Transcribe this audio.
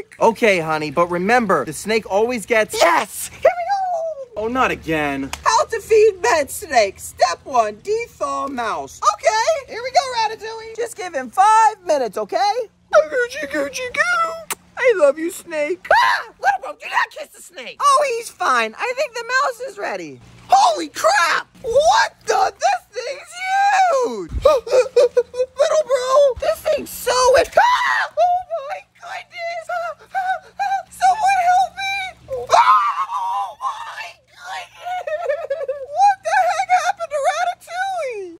snake. Okay, honey, but remember, the snake always gets... Yes! Here we go! Oh, not again. How to feed bed snake. Step one, dethaw mouse. Okay, here we go, Ratatouille. Just give him five minutes, okay? Goochie, goochie, goo. I love you, snake. Ah! Little bro, do not kiss the snake. Oh, he's fine. I think the mouse is ready. Holy crap! What the? This thing's